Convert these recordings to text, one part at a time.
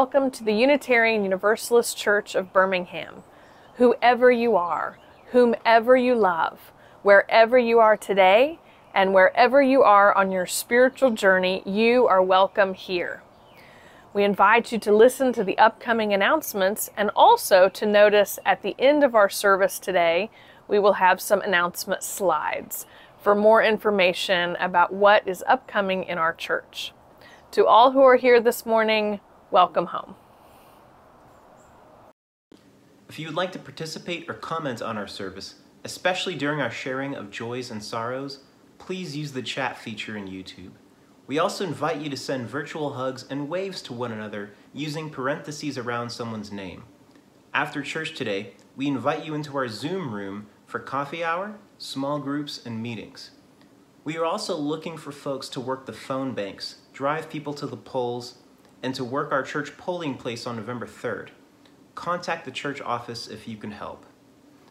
Welcome to the Unitarian Universalist Church of Birmingham. Whoever you are, whomever you love, wherever you are today, and wherever you are on your spiritual journey, you are welcome here. We invite you to listen to the upcoming announcements and also to notice at the end of our service today, we will have some announcement slides for more information about what is upcoming in our church. To all who are here this morning, welcome home. If you would like to participate or comment on our service, especially during our sharing of joys and sorrows, please use the chat feature in YouTube. We also invite you to send virtual hugs and waves to one another using parentheses around someone's name. After church today, we invite you into our Zoom room for coffee hour, small groups, and meetings. We are also looking for folks to work the phone banks drive people to the polls, and to work our church polling place on November 3rd. Contact the church office if you can help.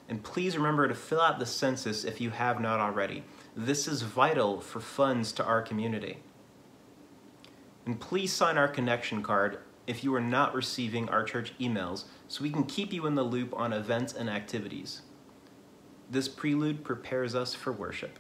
And please remember to fill out the census if you have not already. This is vital for funds to our community. And please sign our connection card if you are not receiving our church emails so we can keep you in the loop on events and activities. This prelude prepares us for worship.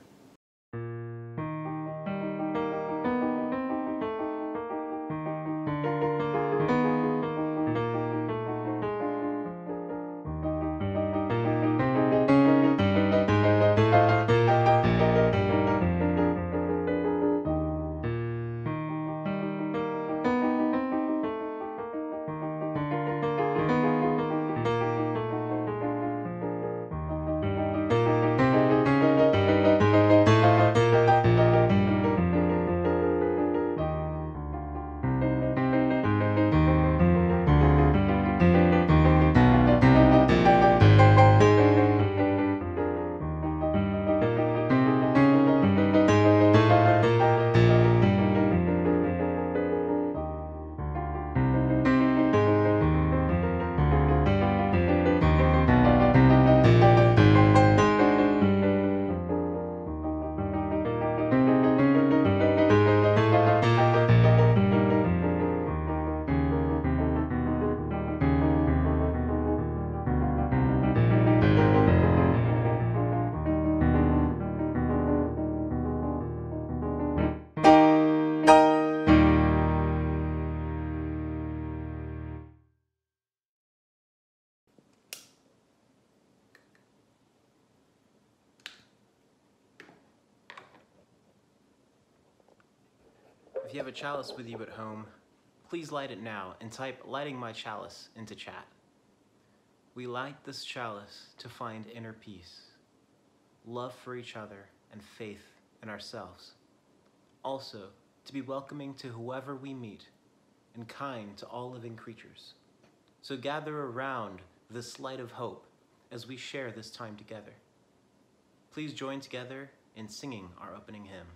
You have a chalice with you at home, please light it now and type lighting my chalice into chat. We light this chalice to find inner peace, love for each other, and faith in ourselves. Also, to be welcoming to whoever we meet and kind to all living creatures. So gather around this light of hope as we share this time together. Please join together in singing our opening hymn.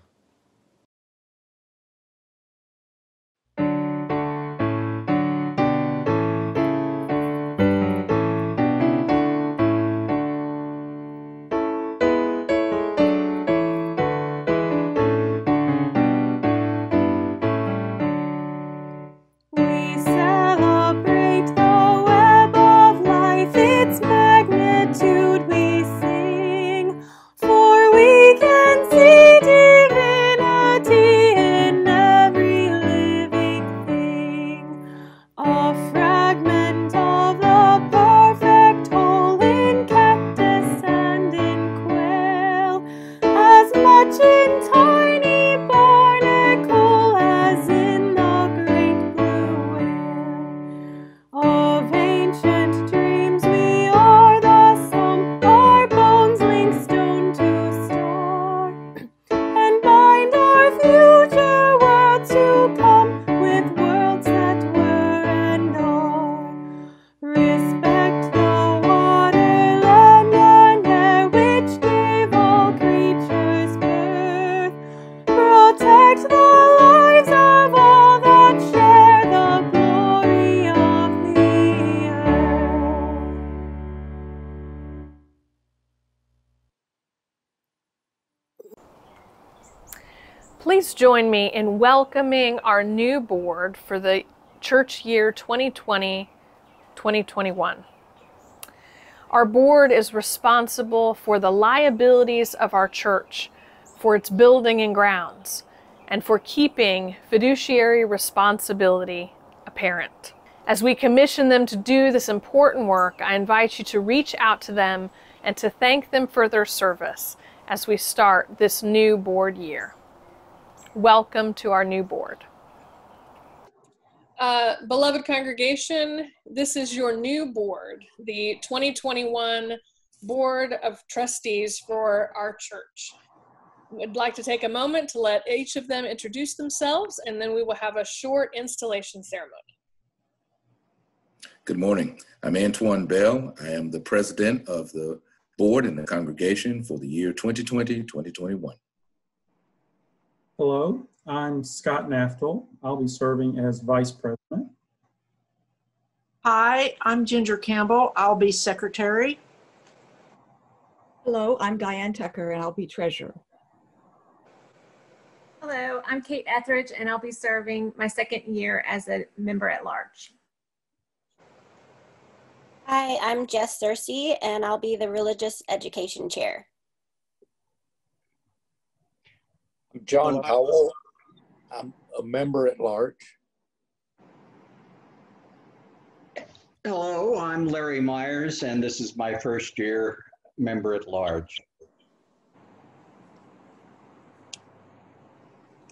Join me in welcoming our new board for the church year 2020 2021. Our board is responsible for the liabilities of our church, for its building and grounds, and for keeping fiduciary responsibility apparent. As we commission them to do this important work, I invite you to reach out to them and to thank them for their service as we start this new board year. Welcome to our new board. Uh, beloved congregation, this is your new board, the 2021 Board of Trustees for our church. We would like to take a moment to let each of them introduce themselves, and then we will have a short installation ceremony. Good morning. I'm Antoine Bell. I am the president of the board and the congregation for the year 2020 2021. Hello, I'm Scott Naftel. I'll be serving as Vice President. Hi, I'm Ginger Campbell. I'll be Secretary. Hello, I'm Diane Tucker and I'll be Treasurer. Hello, I'm Kate Etheridge and I'll be serving my second year as a member at large. Hi, I'm Jess Cersey and I'll be the Religious Education Chair. I'm John Powell. I'm um, a member at large. Hello, I'm Larry Myers, and this is my first year member at large.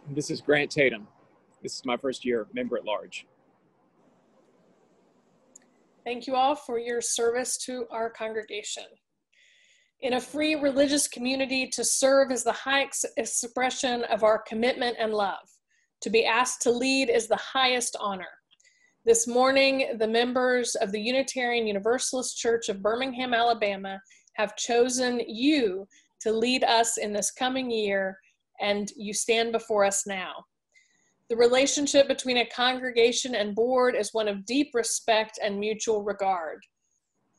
This is Grant Tatum. This is my first year member at large. Thank you all for your service to our congregation. In a free religious community, to serve is the high ex expression of our commitment and love. To be asked to lead is the highest honor. This morning, the members of the Unitarian Universalist Church of Birmingham, Alabama have chosen you to lead us in this coming year, and you stand before us now. The relationship between a congregation and board is one of deep respect and mutual regard.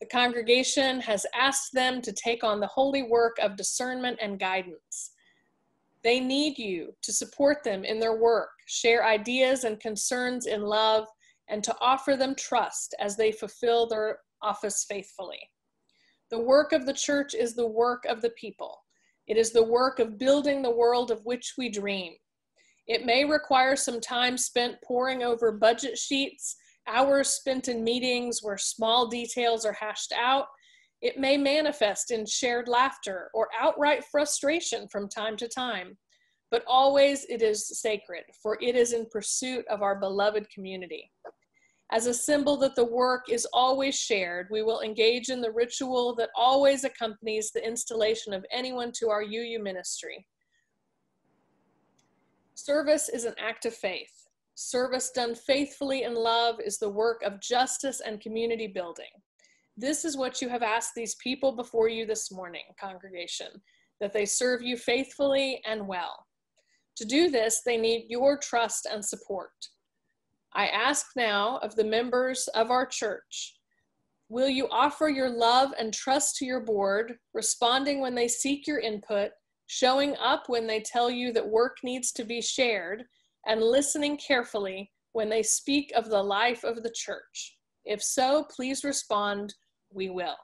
The congregation has asked them to take on the holy work of discernment and guidance. They need you to support them in their work, share ideas and concerns in love, and to offer them trust as they fulfill their office faithfully. The work of the church is the work of the people. It is the work of building the world of which we dream. It may require some time spent poring over budget sheets hours spent in meetings where small details are hashed out. It may manifest in shared laughter or outright frustration from time to time, but always it is sacred, for it is in pursuit of our beloved community. As a symbol that the work is always shared, we will engage in the ritual that always accompanies the installation of anyone to our UU ministry. Service is an act of faith. Service done faithfully in love is the work of justice and community building. This is what you have asked these people before you this morning, congregation, that they serve you faithfully and well. To do this, they need your trust and support. I ask now of the members of our church Will you offer your love and trust to your board, responding when they seek your input, showing up when they tell you that work needs to be shared, and listening carefully when they speak of the life of the church? If so, please respond, we will.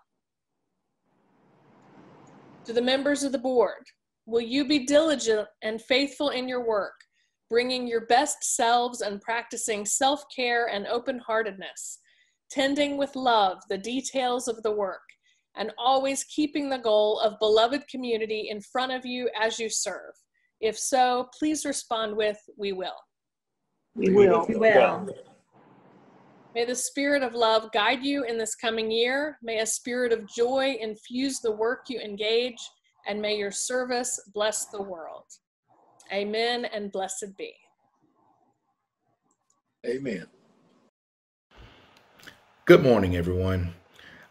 To the members of the board, will you be diligent and faithful in your work, bringing your best selves and practicing self care and open heartedness, tending with love the details of the work, and always keeping the goal of beloved community in front of you as you serve? If so, please respond with, we will. We will. We will. May the spirit of love guide you in this coming year. May a spirit of joy infuse the work you engage, and may your service bless the world. Amen and blessed be. Amen. Good morning, everyone.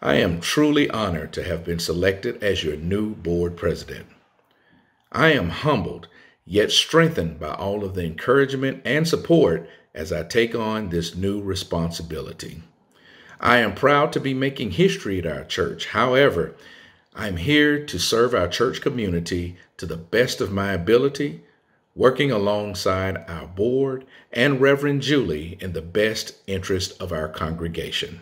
I am truly honored to have been selected as your new board president. I am humbled yet strengthened by all of the encouragement and support as I take on this new responsibility. I am proud to be making history at our church. However, I'm here to serve our church community to the best of my ability working alongside our board and Reverend Julie in the best interest of our congregation.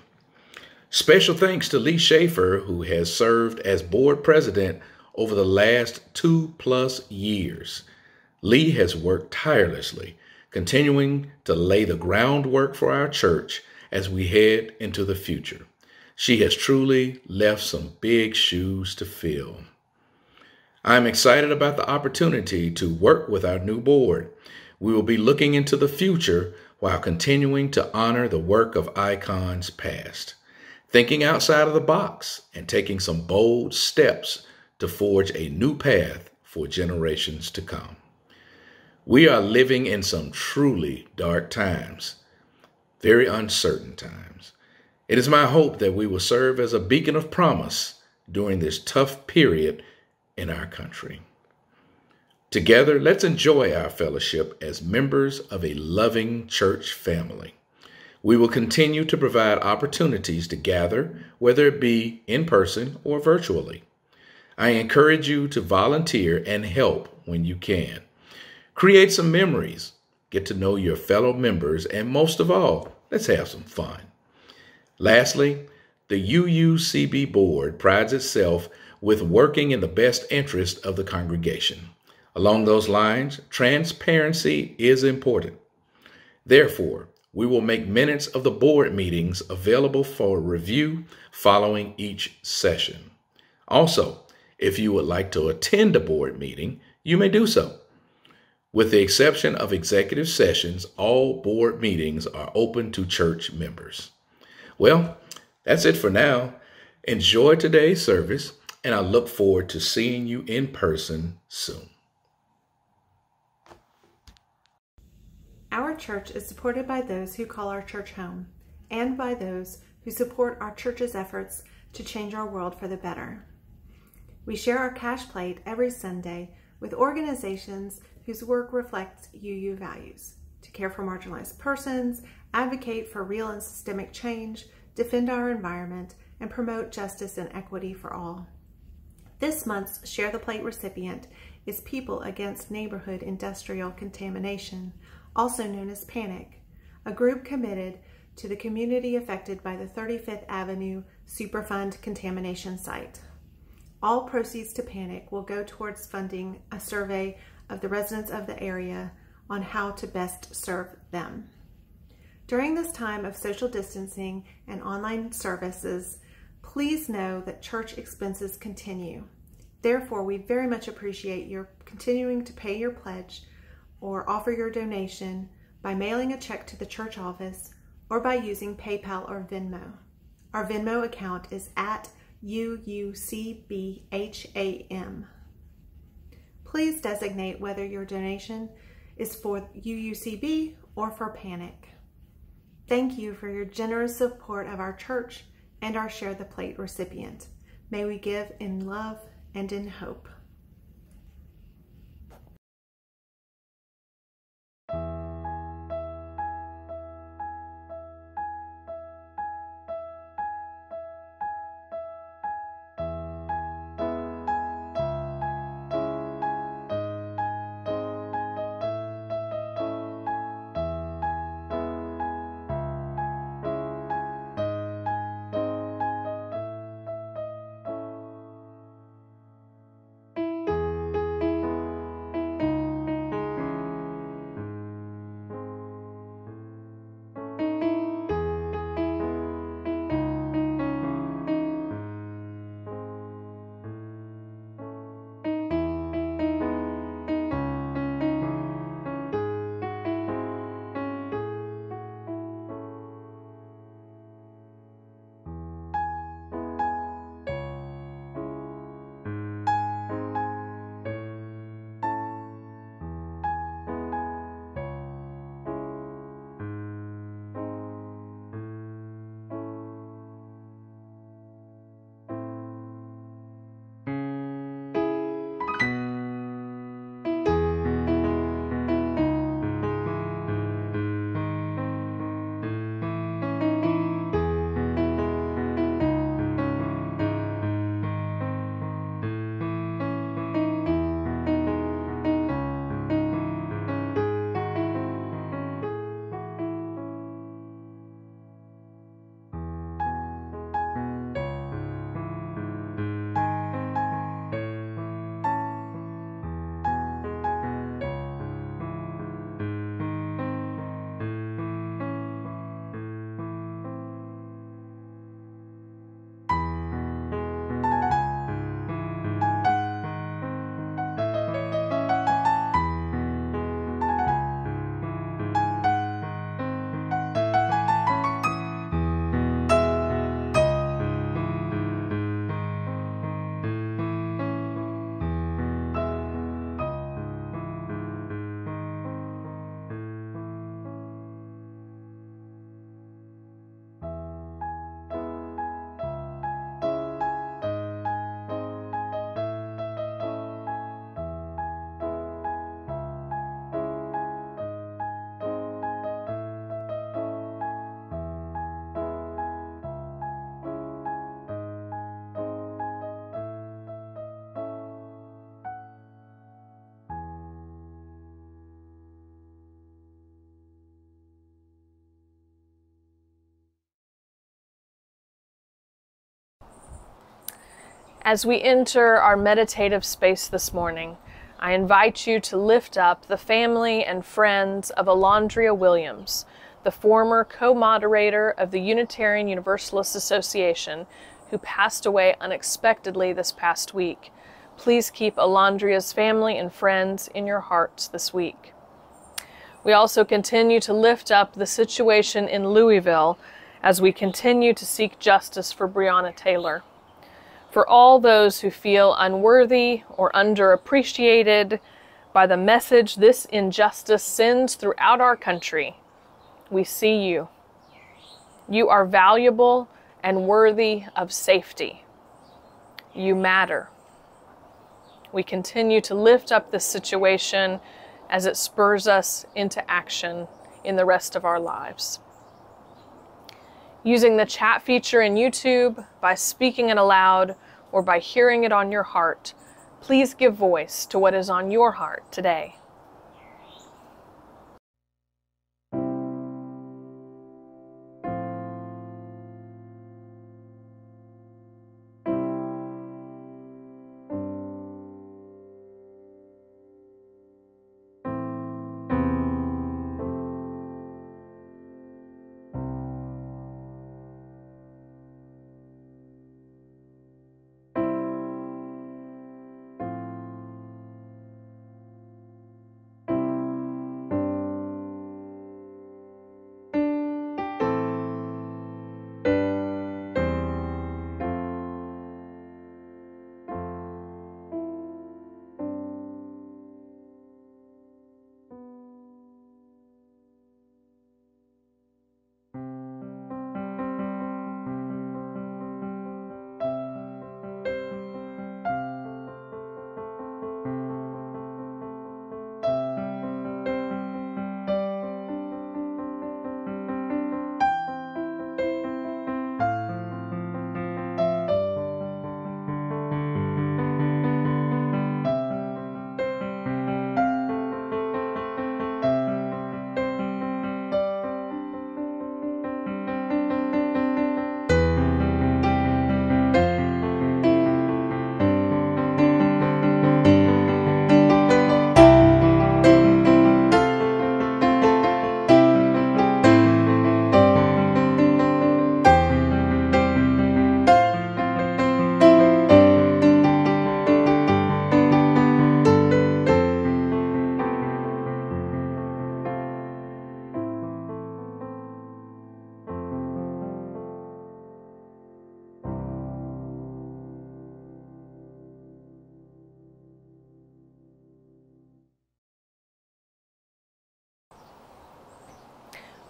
Special thanks to Lee Schaefer, who has served as board president over the last two plus years. Lee has worked tirelessly, continuing to lay the groundwork for our church as we head into the future. She has truly left some big shoes to fill. I'm excited about the opportunity to work with our new board. We will be looking into the future while continuing to honor the work of icons past thinking outside of the box and taking some bold steps to forge a new path for generations to come. We are living in some truly dark times, very uncertain times. It is my hope that we will serve as a beacon of promise during this tough period in our country. Together, let's enjoy our fellowship as members of a loving church family. We will continue to provide opportunities to gather, whether it be in person or virtually. I encourage you to volunteer and help when you can. Create some memories, get to know your fellow members, and most of all, let's have some fun. Lastly, the UUCB board prides itself with working in the best interest of the congregation. Along those lines, transparency is important. Therefore, we will make minutes of the board meetings available for review following each session. Also, if you would like to attend a board meeting, you may do so. With the exception of executive sessions, all board meetings are open to church members. Well, that's it for now. Enjoy today's service, and I look forward to seeing you in person soon. Our church is supported by those who call our church home and by those who support our church's efforts to change our world for the better. We share our cash plate every Sunday with organizations whose work reflects UU values to care for marginalized persons, advocate for real and systemic change, defend our environment, and promote justice and equity for all. This month's Share the Plate recipient is People Against Neighborhood Industrial Contamination, also known as PANIC, a group committed to the community affected by the 35th Avenue Superfund contamination site. All proceeds to PANIC will go towards funding a survey of the residents of the area on how to best serve them. During this time of social distancing and online services, please know that church expenses continue. Therefore, we very much appreciate your continuing to pay your pledge or offer your donation by mailing a check to the church office or by using PayPal or Venmo. Our Venmo account is at UUCBHAM. Please designate whether your donation is for UUCB or for Panic. Thank you for your generous support of our church and our Share the Plate recipient. May we give in love and in hope. As we enter our meditative space this morning, I invite you to lift up the family and friends of Elandria Williams, the former co moderator of the Unitarian Universalist Association, who passed away unexpectedly this past week. Please keep Elandria's family and friends in your hearts this week. We also continue to lift up the situation in Louisville as we continue to seek justice for Breonna Taylor for all those who feel unworthy or underappreciated by the message this injustice sends throughout our country. We see you. You are valuable and worthy of safety. You matter. We continue to lift up this situation as it spurs us into action in the rest of our lives using the chat feature in YouTube, by speaking it aloud, or by hearing it on your heart, please give voice to what is on your heart today.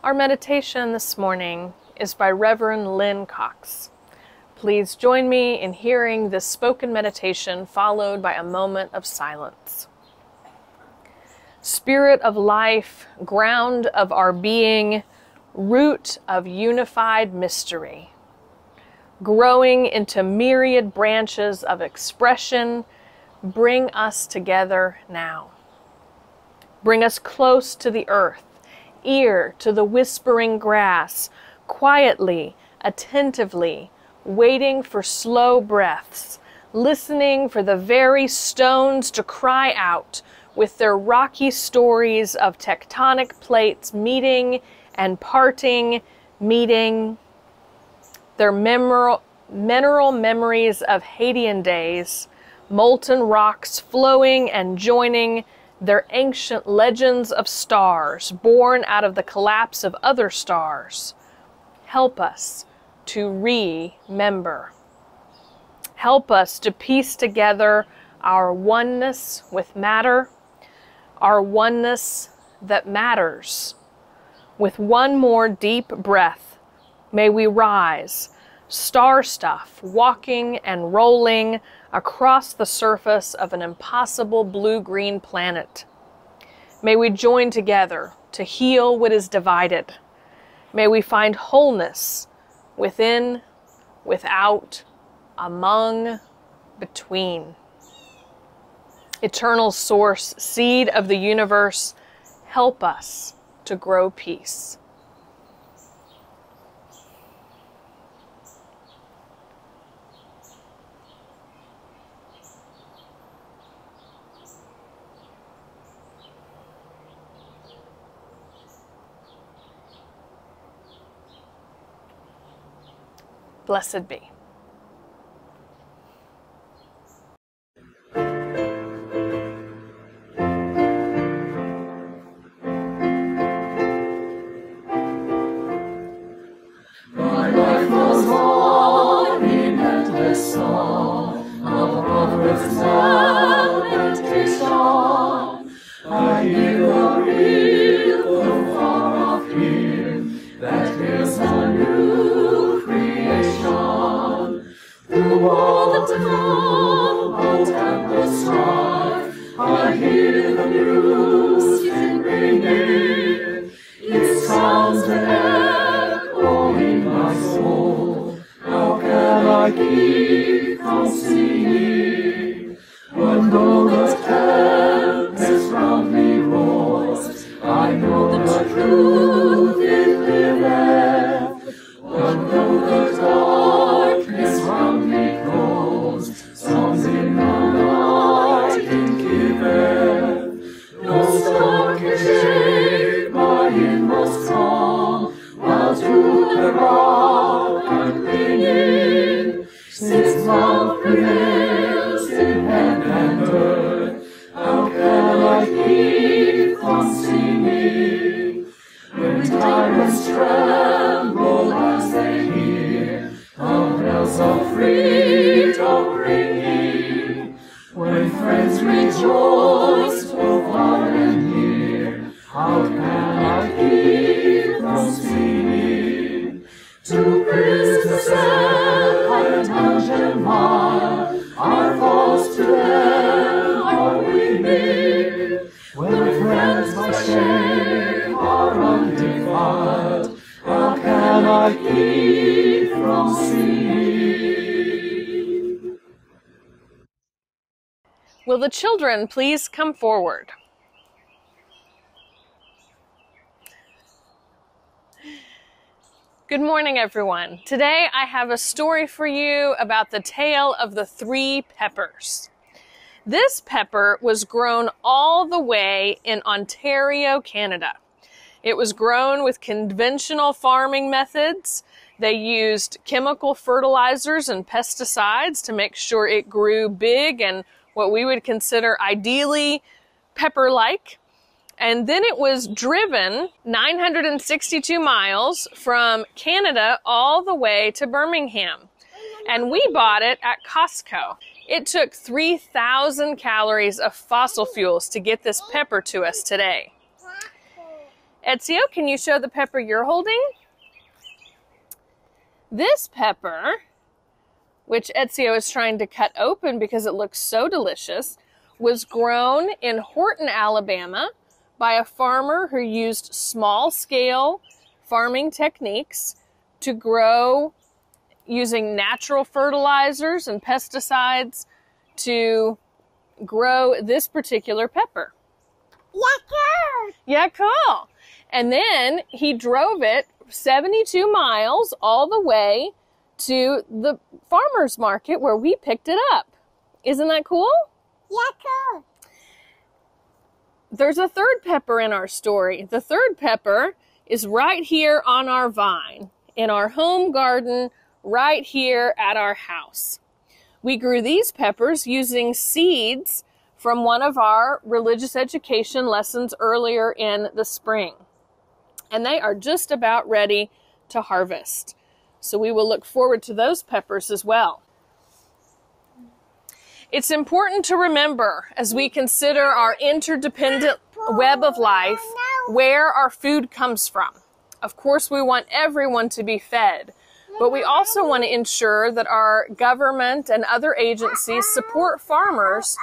Our meditation this morning is by Reverend Lynn Cox. Please join me in hearing this spoken meditation followed by a moment of silence. Spirit of life, ground of our being, root of unified mystery, growing into myriad branches of expression, bring us together now. Bring us close to the earth ear to the whispering grass, quietly, attentively, waiting for slow breaths, listening for the very stones to cry out with their rocky stories of tectonic plates meeting and parting, meeting, their mineral, memories of Hadean days, molten rocks flowing and joining they're ancient legends of stars born out of the collapse of other stars. Help us to remember. Help us to piece together our oneness with matter, our oneness that matters. With one more deep breath, may we rise, star stuff, walking and rolling across the surface of an impossible blue-green planet. May we join together to heal what is divided. May we find wholeness within, without, among, between. Eternal source, seed of the universe, help us to grow peace. Blessed be. Children please come forward? Good morning, everyone. Today I have a story for you about the tale of the three peppers. This pepper was grown all the way in Ontario, Canada. It was grown with conventional farming methods. They used chemical fertilizers and pesticides to make sure it grew big and what we would consider ideally pepper like. And then it was driven 962 miles from Canada all the way to Birmingham. And we bought it at Costco. It took 3,000 calories of fossil fuels to get this pepper to us today. Ezio, can you show the pepper you're holding? This pepper, which Ezio is trying to cut open because it looks so delicious, was grown in Horton, Alabama by a farmer who used small scale farming techniques to grow using natural fertilizers and pesticides to grow this particular pepper. Yeah, cool. Yeah, cool. And then he drove it 72 miles all the way to the farmer's market where we picked it up. Isn't that cool? Yeah, cool. There's a third pepper in our story. The third pepper is right here on our vine in our home garden right here at our house. We grew these peppers using seeds from one of our religious education lessons earlier in the spring. And they are just about ready to harvest. So we will look forward to those peppers as well. It's important to remember as we consider our interdependent web of life where our food comes from. Of course, we want everyone to be fed, but we also want to ensure that our government and other agencies support farmers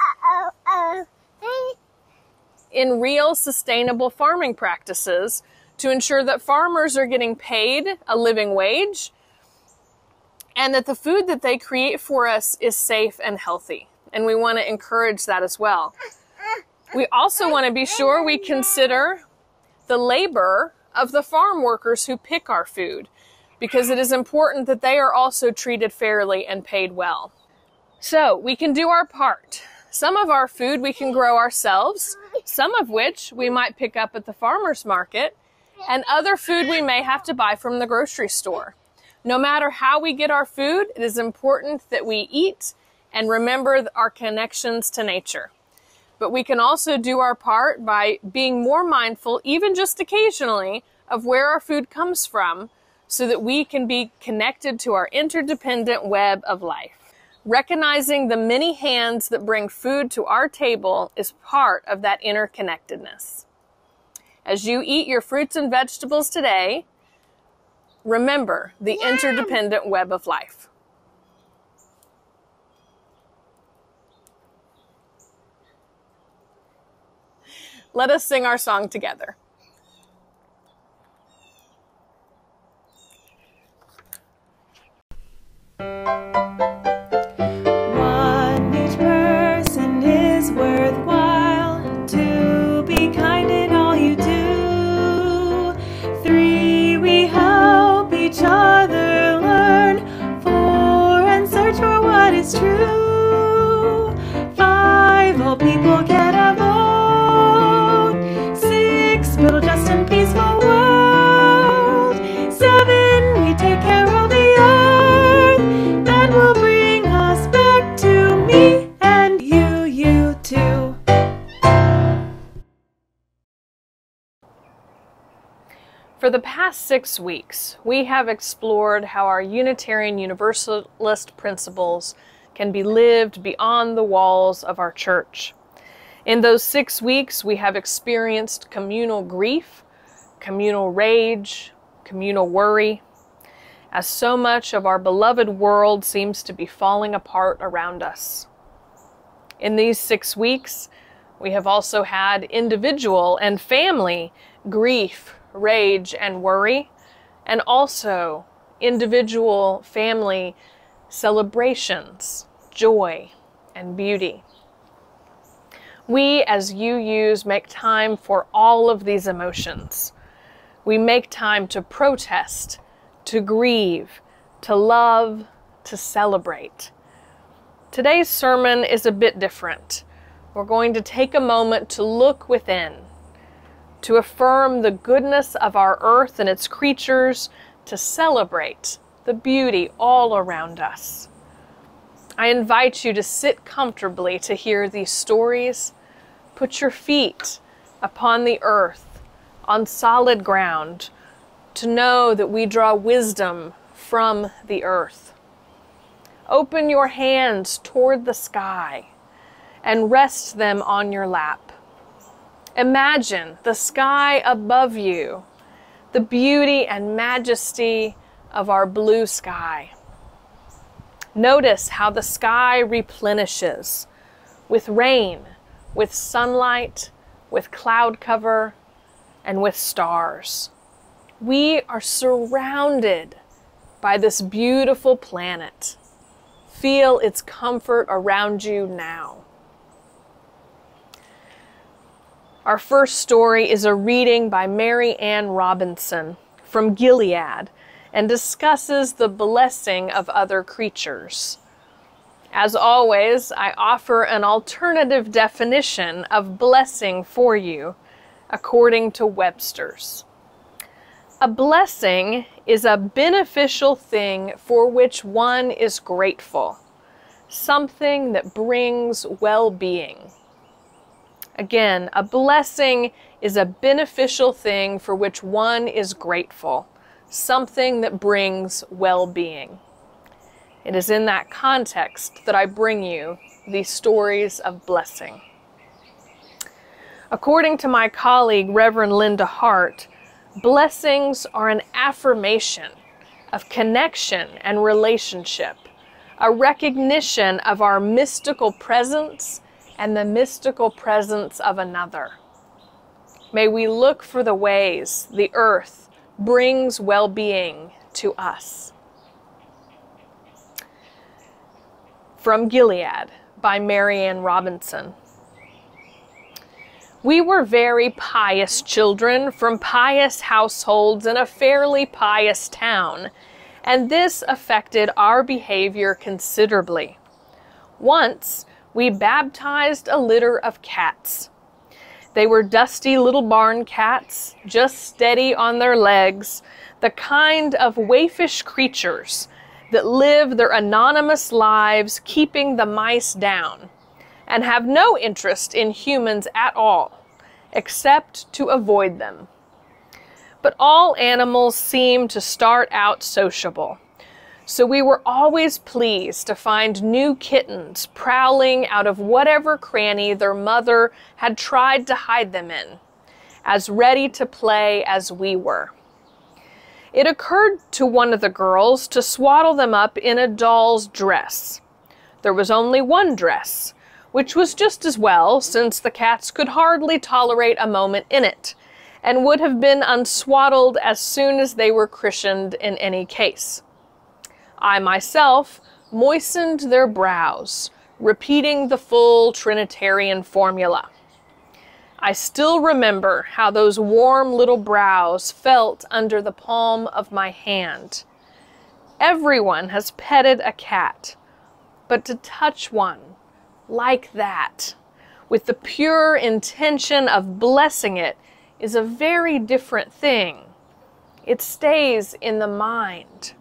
in real sustainable farming practices to ensure that farmers are getting paid a living wage and that the food that they create for us is safe and healthy. And we want to encourage that as well. We also want to be sure we consider the labor of the farm workers who pick our food because it is important that they are also treated fairly and paid well. So we can do our part. Some of our food we can grow ourselves, some of which we might pick up at the farmer's market, and other food we may have to buy from the grocery store. No matter how we get our food, it is important that we eat and remember our connections to nature. But we can also do our part by being more mindful, even just occasionally, of where our food comes from so that we can be connected to our interdependent web of life. Recognizing the many hands that bring food to our table is part of that interconnectedness. As you eat your fruits and vegetables today, remember the interdependent web of life. Let us sing our song together. One, true. Five, people get a vote. Six, build a just and peaceful world. Seven, we take care of the earth. That will bring us back to me and you, you too. For the past six weeks, we have explored how our Unitarian Universalist principles can be lived beyond the walls of our church. In those six weeks, we have experienced communal grief, communal rage, communal worry, as so much of our beloved world seems to be falling apart around us. In these six weeks, we have also had individual and family grief, rage, and worry, and also individual family celebrations, joy, and beauty. We, as UUs, make time for all of these emotions. We make time to protest, to grieve, to love, to celebrate. Today's sermon is a bit different. We're going to take a moment to look within, to affirm the goodness of our earth and its creatures, to celebrate the beauty all around us. I invite you to sit comfortably to hear these stories. Put your feet upon the earth, on solid ground, to know that we draw wisdom from the earth. Open your hands toward the sky and rest them on your lap. Imagine the sky above you, the beauty and majesty of our blue sky. Notice how the sky replenishes with rain, with sunlight, with cloud cover, and with stars. We are surrounded by this beautiful planet. Feel its comfort around you now. Our first story is a reading by Mary Ann Robinson from Gilead and discusses the blessing of other creatures. As always, I offer an alternative definition of blessing for you according to Webster's. A blessing is a beneficial thing for which one is grateful, something that brings well being. Again, a blessing is a beneficial thing for which one is grateful, something that brings well being. It is in that context that I bring you these stories of blessing. According to my colleague, Reverend Linda Hart, blessings are an affirmation of connection and relationship, a recognition of our mystical presence and the mystical presence of another. May we look for the ways the earth brings well being to us. From Gilead by Marianne Robinson. We were very pious children from pious households in a fairly pious town, and this affected our behavior considerably. Once, we baptized a litter of cats. They were dusty little barn cats, just steady on their legs, the kind of waifish creatures that live their anonymous lives keeping the mice down and have no interest in humans at all, except to avoid them. But all animals seem to start out sociable. So we were always pleased to find new kittens prowling out of whatever cranny their mother had tried to hide them in, as ready to play as we were. It occurred to one of the girls to swaddle them up in a doll's dress. There was only one dress, which was just as well since the cats could hardly tolerate a moment in it, and would have been unswaddled as soon as they were christened in any case. I myself moistened their brows, repeating the full Trinitarian formula. I still remember how those warm little brows felt under the palm of my hand. Everyone has petted a cat, but to touch one like that, with the pure intention of blessing it, is a very different thing. It stays in the mind.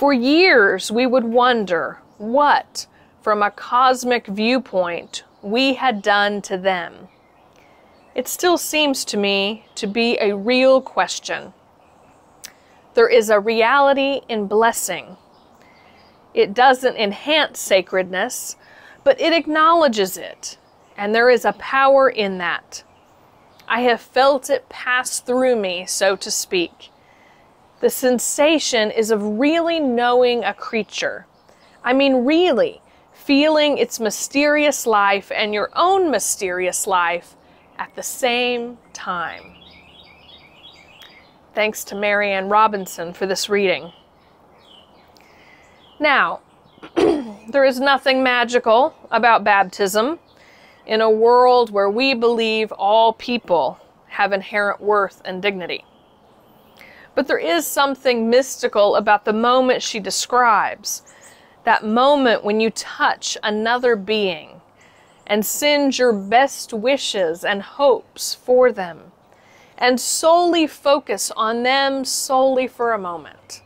For years, we would wonder what, from a cosmic viewpoint, we had done to them. It still seems to me to be a real question. There is a reality in blessing. It doesn't enhance sacredness, but it acknowledges it, and there is a power in that. I have felt it pass through me, so to speak. The sensation is of really knowing a creature. I mean, really feeling its mysterious life and your own mysterious life at the same time. Thanks to Marianne Robinson for this reading. Now, there is nothing magical about baptism in a world where we believe all people have inherent worth and dignity. But there is something mystical about the moment she describes that moment when you touch another being and send your best wishes and hopes for them and solely focus on them solely for a moment.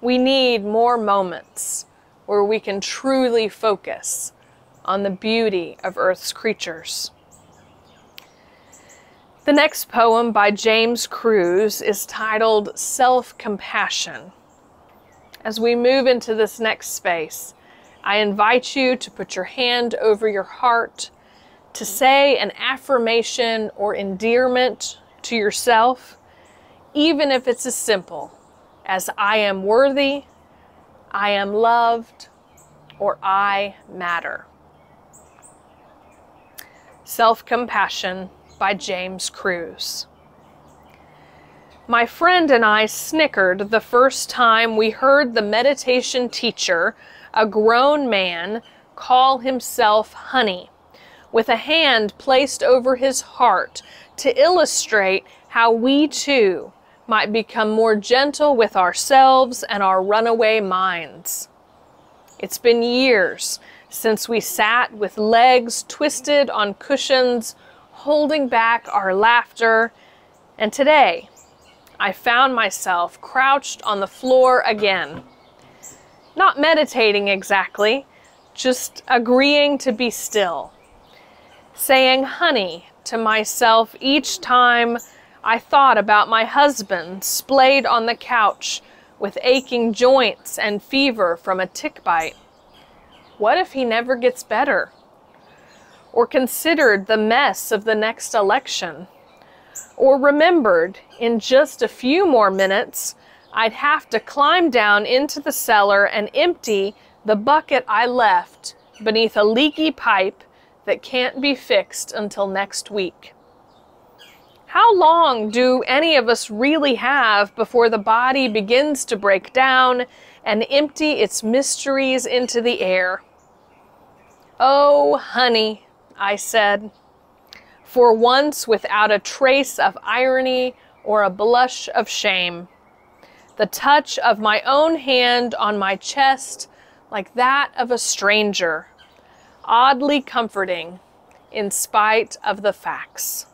We need more moments where we can truly focus on the beauty of Earth's creatures. The next poem by James Crews is titled Self Compassion. As we move into this next space, I invite you to put your hand over your heart, to say an affirmation or endearment to yourself, even if it's as simple as I am worthy, I am loved, or I matter. Self Compassion by James Crews. My friend and I snickered the first time we heard the meditation teacher, a grown man, call himself Honey, with a hand placed over his heart to illustrate how we too might become more gentle with ourselves and our runaway minds. It's been years since we sat with legs twisted on cushions, holding back our laughter, and today I found myself crouched on the floor again. Not meditating exactly, just agreeing to be still. Saying honey to myself each time I thought about my husband splayed on the couch with aching joints and fever from a tick bite. What if he never gets better? Or considered the mess of the next election? Or remembered in just a few more minutes I'd have to climb down into the cellar and empty the bucket I left beneath a leaky pipe that can't be fixed until next week? How long do any of us really have before the body begins to break down and empty its mysteries into the air? Oh, honey, I said, for once without a trace of irony or a blush of shame. The touch of my own hand on my chest, like that of a stranger, oddly comforting, in spite of the facts.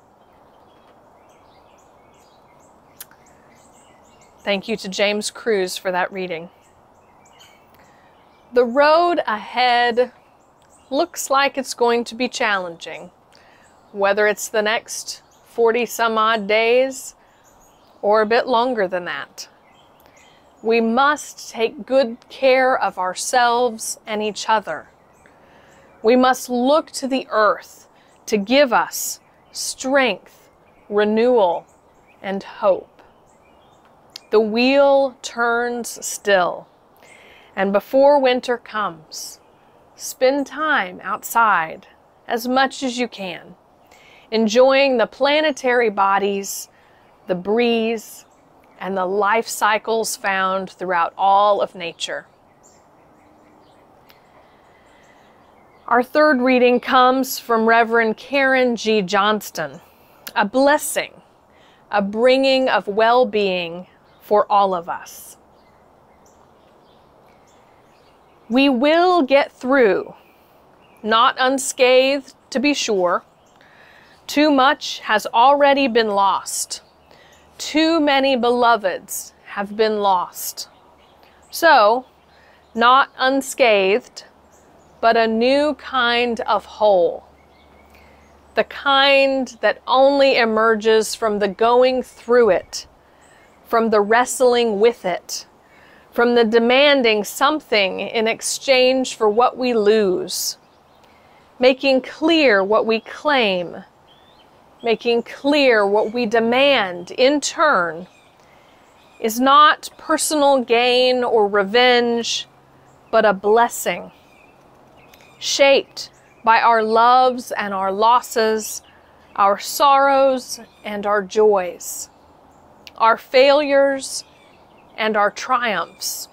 Thank you to James Crews for that reading. The road ahead looks like it's going to be challenging, whether it's the next 40 some odd days or a bit longer than that. We must take good care of ourselves and each other. We must look to the earth to give us strength, renewal, and hope. The wheel turns still. And before winter comes, spend time outside as much as you can, enjoying the planetary bodies, the breeze, and the life cycles found throughout all of nature. Our third reading comes from Reverend Karen G. Johnston, a blessing, a bringing of well being for all of us. We will get through, not unscathed to be sure. Too much has already been lost. Too many beloveds have been lost. So, not unscathed, but a new kind of whole. The kind that only emerges from the going through it from the wrestling with it, from the demanding something in exchange for what we lose, making clear what we claim, making clear what we demand in turn, is not personal gain or revenge, but a blessing, shaped by our loves and our losses, our sorrows and our joys our failures, and our triumphs.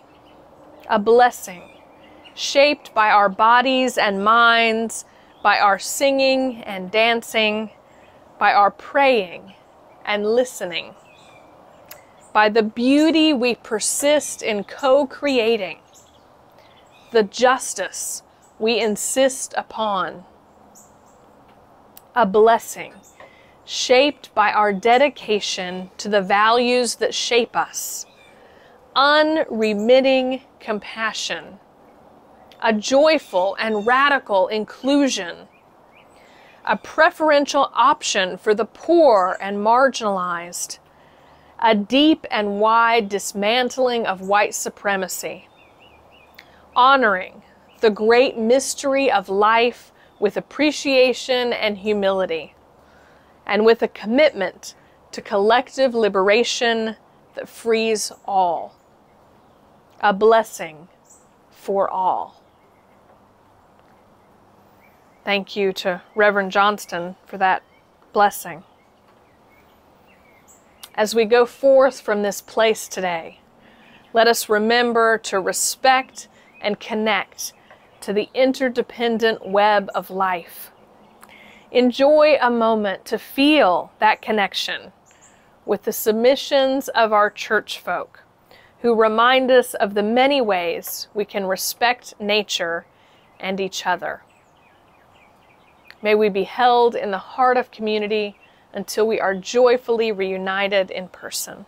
A blessing shaped by our bodies and minds, by our singing and dancing, by our praying and listening, by the beauty we persist in co creating, the justice we insist upon. A blessing shaped by our dedication to the values that shape us unremitting compassion, a joyful and radical inclusion, a preferential option for the poor and marginalized, a deep and wide dismantling of white supremacy, honoring the great mystery of life with appreciation and humility and with a commitment to collective liberation that frees all. A blessing for all. Thank you to Reverend Johnston for that blessing. As we go forth from this place today, let us remember to respect and connect to the interdependent web of life Enjoy a moment to feel that connection with the submissions of our church folk who remind us of the many ways we can respect nature and each other. May we be held in the heart of community until we are joyfully reunited in person.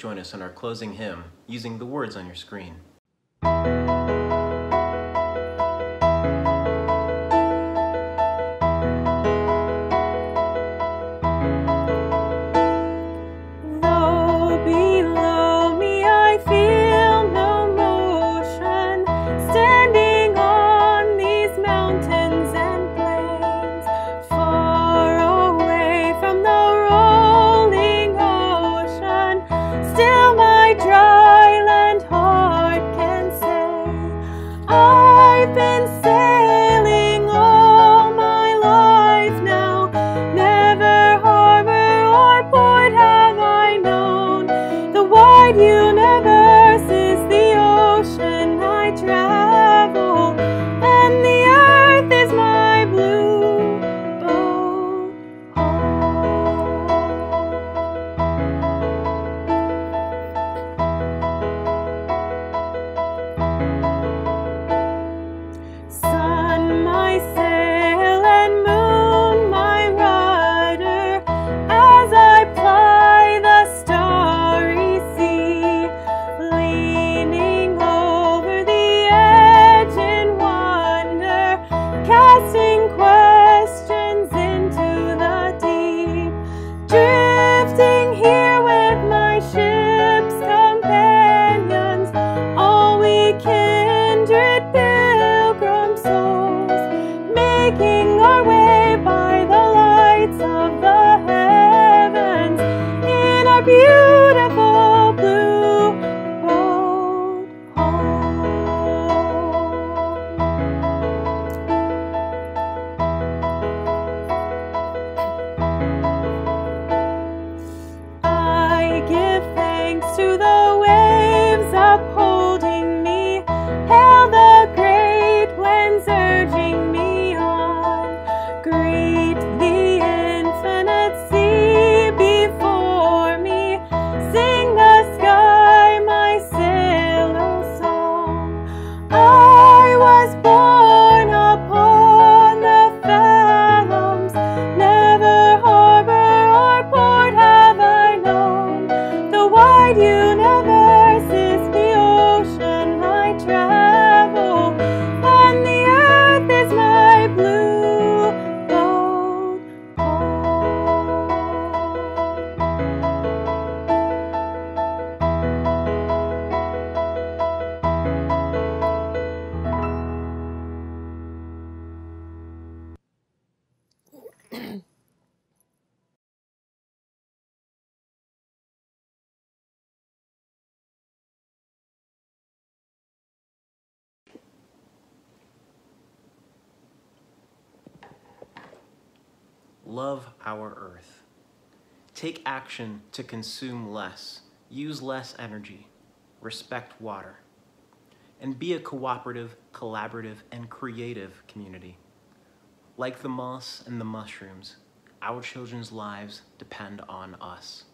join us in our closing hymn using the words on your screen. Love our earth. Take action to consume less, use less energy, respect water, and be a cooperative, collaborative, and creative community. Like the moss and the mushrooms, our children's lives depend on us.